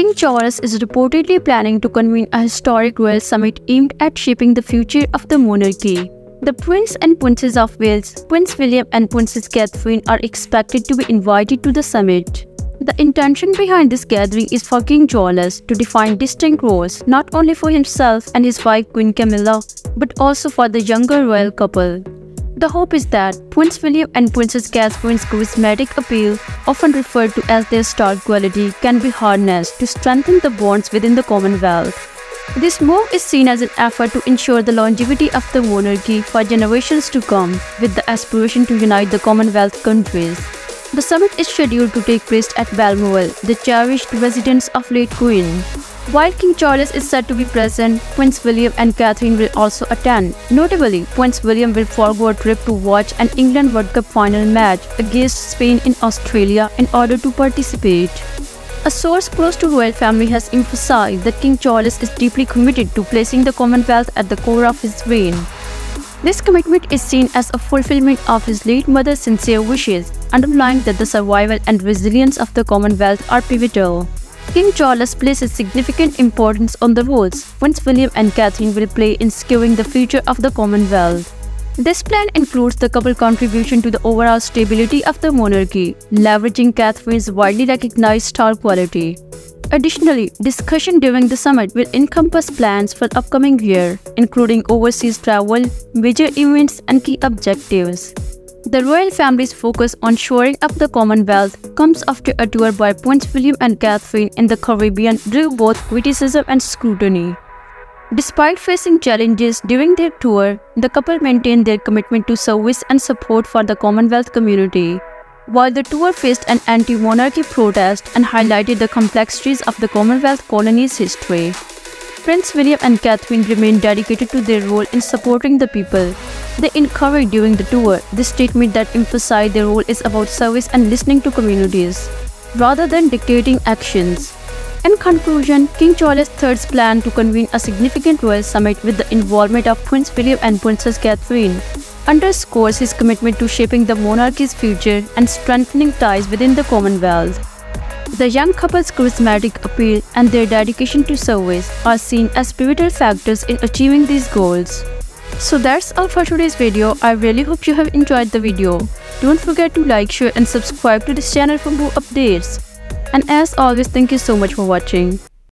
King Charles is reportedly planning to convene a historic royal summit aimed at shaping the future of the monarchy. The Prince and Princess of Wales, Prince William and Princess Catherine are expected to be invited to the summit. The intention behind this gathering is for King Charles to define distinct roles not only for himself and his wife Queen Camilla, but also for the younger royal couple. The hope is that Prince William and Princess Catherine's charismatic appeal, often referred to as their star quality, can be harnessed to strengthen the bonds within the Commonwealth. This move is seen as an effort to ensure the longevity of the monarchy for generations to come, with the aspiration to unite the Commonwealth countries. The summit is scheduled to take place at Balmoral, the cherished residence of late Queen. While King Charles is said to be present, Prince William and Catherine will also attend. Notably, Prince William will forego a trip to watch an England World Cup final match against Spain in Australia in order to participate. A source close to the royal family has emphasized that King Charles is deeply committed to placing the Commonwealth at the core of his reign. This commitment is seen as a fulfillment of his late mother's sincere wishes, underlying that the survival and resilience of the Commonwealth are pivotal. King Charles places significant importance on the roles Prince William and Catherine will play in securing the future of the Commonwealth. This plan includes the couple contribution to the overall stability of the monarchy, leveraging Catherine's widely recognized star quality. Additionally, discussion during the summit will encompass plans for the upcoming year, including overseas travel, major events, and key objectives. The royal family's focus on shoring up the Commonwealth comes after a tour by Prince William and Catherine in the Caribbean drew both criticism and scrutiny. Despite facing challenges during their tour, the couple maintained their commitment to service and support for the Commonwealth community. While the tour faced an anti-monarchy protest and highlighted the complexities of the Commonwealth colony's history, Prince William and Catherine remained dedicated to their role in supporting the people. They encouraged during the tour this statement that emphasized their role is about service and listening to communities, rather than dictating actions. In conclusion, King Charles III's plan to convene a significant royal summit with the involvement of Prince William and Princess Catherine underscores his commitment to shaping the monarchy's future and strengthening ties within the Commonwealth. The young couple's charismatic appeal and their dedication to service are seen as pivotal factors in achieving these goals. So that's all for today's video. I really hope you have enjoyed the video. Don't forget to like, share and subscribe to this channel for more updates. And as always, thank you so much for watching.